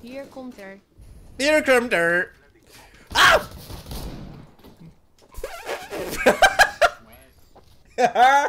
Hier komt er. Hier komt er. Ah!